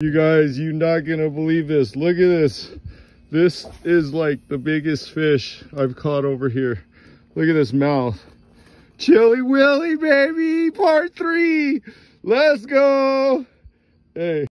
You guys, you're not gonna believe this. Look at this. This is like the biggest fish I've caught over here. Look at this mouth. Chili Willy, baby, part three. Let's go. Hey.